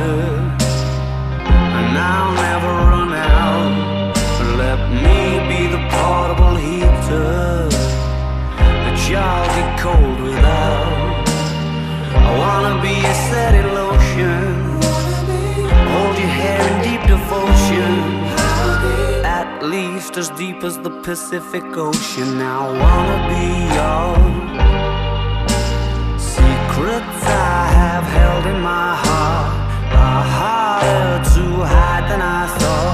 and I'll never run out. Let me be the portable heater get cold without. I wanna be a setting lotion, hold your hair in deep devotion, at least as deep as the Pacific Ocean. I wanna be yours. Secrets I have held in my I thought